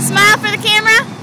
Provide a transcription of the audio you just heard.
want smile for the camera?